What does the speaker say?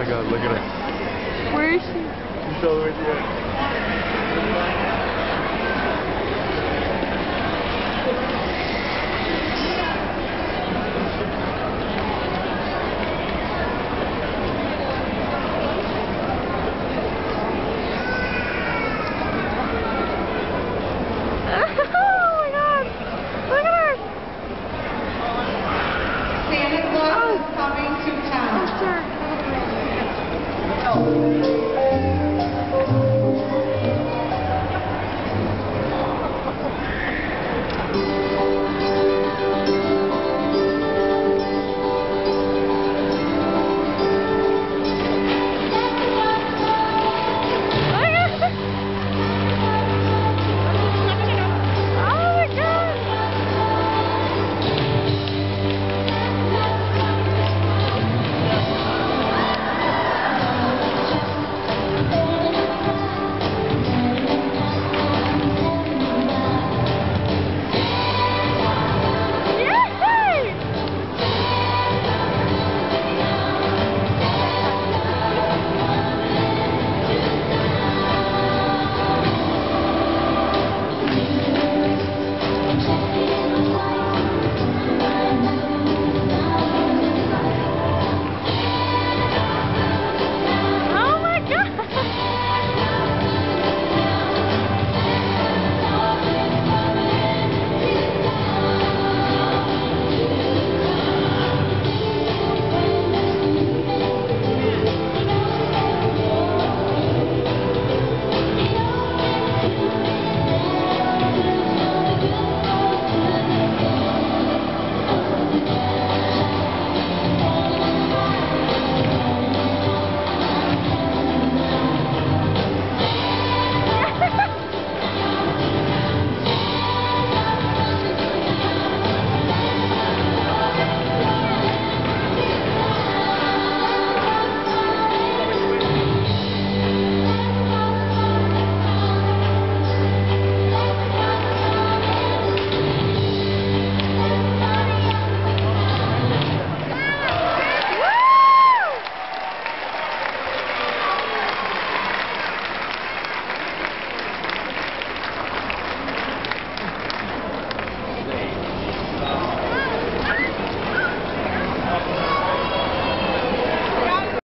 my god, look at her. Where is she? She's all the way there.